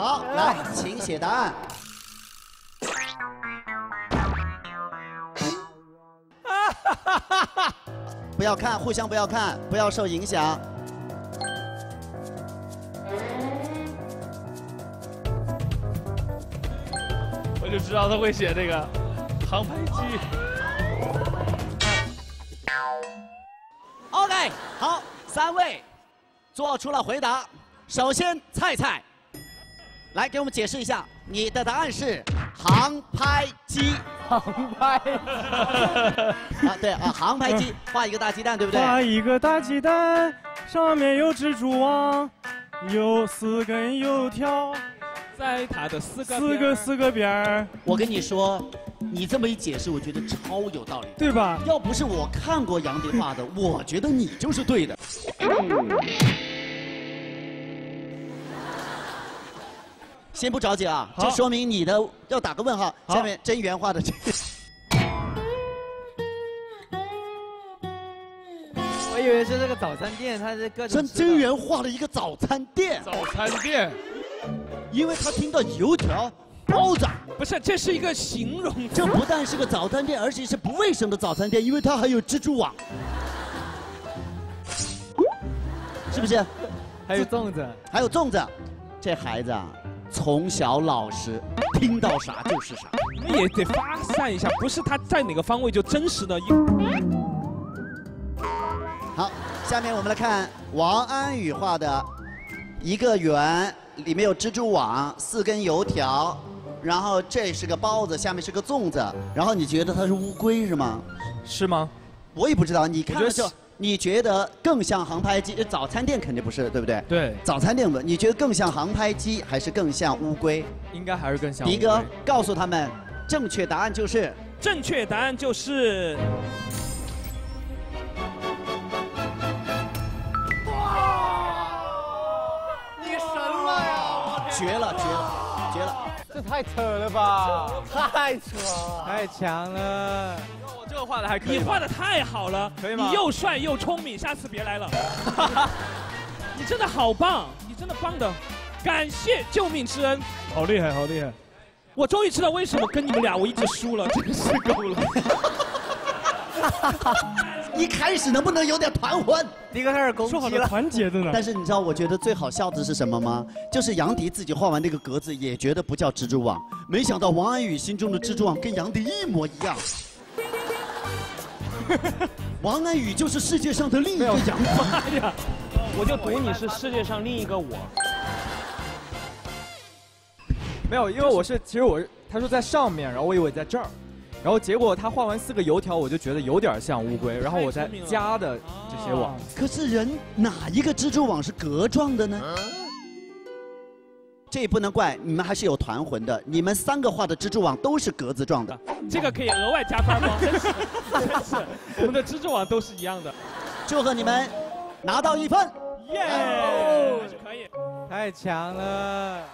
好，来，请写答案。不要看，互相不要看，不要受影响。我就知道他会写这个航拍机。OK，好，三位做出了回答。首先，菜菜，来给我们解释一下，你的答案是航拍机。航拍。啊，对啊，航拍机，画一个大鸡蛋，对不对？画一个大鸡蛋，上面有蜘蛛网，有四根油条，在它的四个四个四个边儿，我跟你说，你这么一解释，我觉得超有道理。对吧？要不是我看过杨迪画的，我觉得你就是对的。先不着急啊，这说明你的要打个问号。下面真源画的这个，我以为是这个早餐店，它是各种真真源画了一个早餐店，早餐店，因为他听到油条、包子，不是，这是一个形容。词。这不但是个早餐店，而且是不卫生的早餐店，因为它还有蜘蛛网，是不是？还有粽子，还有粽子，这孩子啊，从小老实，听到啥就是啥。你也得发散一下，不是他在哪个方位就真实的。好，下面我们来看王安宇画的一个圆，里面有蜘蛛网，四根油条，然后这是个包子，下面是个粽子，然后你觉得它是乌龟是吗？是吗？我也不知道，你看就你觉得更像航拍机？呃早餐店肯定不是，对不对？对，早餐店不，你觉得更像航拍机还是更像乌龟？应该还是更像迪哥告诉他们，正确答案就是正确答案就是哇你神了呀！绝了，绝了，绝了！这太扯了吧！太扯了，太强了！我这个画的还可以。你画的太好了，可以吗你又帅又聪明，下次别来了。你真的好棒，你真的棒的，感谢救命之恩。好厉害，好厉害！我终于知道为什么跟你们俩我一直输了，真是够了。一开始能不能有点团魂？迪哥开始攻说好的击了，团结的呢？但是你知道，我觉得最好笑的是什么吗？就是杨迪自己画完那个格子，也觉得不叫蜘蛛网，没想到王安宇心中的蜘蛛网跟杨迪一模一样。王安宇就是世界上的另一个杨迪。哎呀，我就赌你是世界上另一个我。没有，因为我是其实我是他说在上面，然后我以为在这儿，然后结果他画完四个油条，我就觉得有点像乌龟，然后我再加的这些网。可是人哪一个蜘蛛网是格状的呢？这也不能怪你们，还是有团魂的。你们三个画的蜘蛛网都是格子状的。这个可以额外加分吗？真是，真是，我们的蜘蛛网都是一样的。祝贺你们拿到一分。耶，可以。太强了！